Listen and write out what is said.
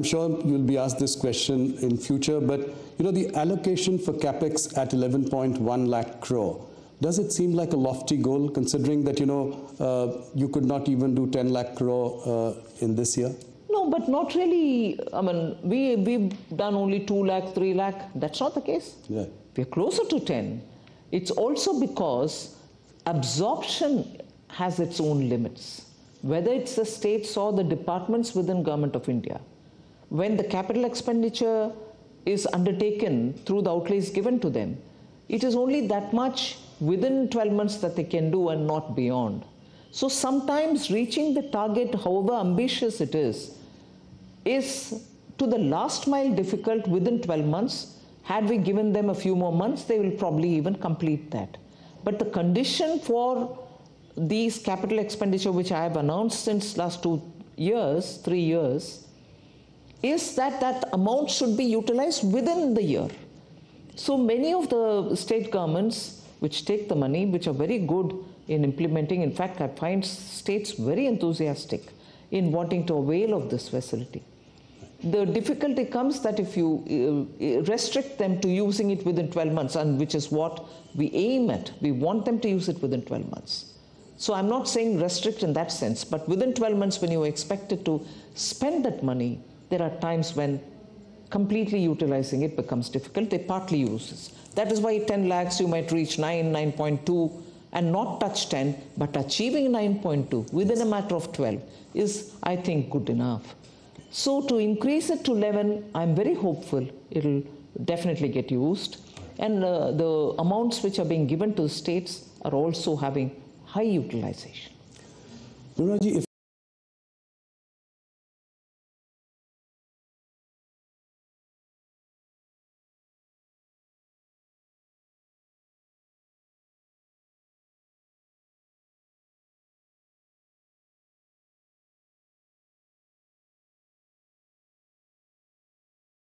I'm sure you'll be asked this question in future, but you know the allocation for capex at 11.1 lakh crore. Does it seem like a lofty goal, considering that you know uh, you could not even do 10 lakh crore uh, in this year? No, but not really. I mean, we we've done only two lakh, three lakh. That's not the case. Yeah. We're closer to 10. It's also because absorption has its own limits. Whether it's the states or the departments within Government of India, when the capital expenditure is undertaken through the outlays given to them, it is only that much within 12 months that they can do and not beyond. So sometimes reaching the target, however ambitious it is, is to the last mile difficult within 12 months. Had we given them a few more months, they will probably even complete that. But the condition for these capital expenditure, which I have announced since last two years, three years, is that that amount should be utilized within the year. So many of the state governments which take the money, which are very good in implementing, in fact, I find states very enthusiastic in wanting to avail of this facility. The difficulty comes that if you uh, restrict them to using it within 12 months, and which is what we aim at, we want them to use it within 12 months. So I'm not saying restrict in that sense, but within 12 months, when you are expected to spend that money, there are times when completely utilizing it becomes difficult. They partly use it. That is why 10 lakhs you might reach 9, 9.2 and not touch 10, but achieving 9.2 within a matter of 12 is, I think, good enough. So to increase it to 11, I'm very hopeful it'll definitely get used. And uh, the amounts which are being given to the states are also having high utilization. Nirmalaji, if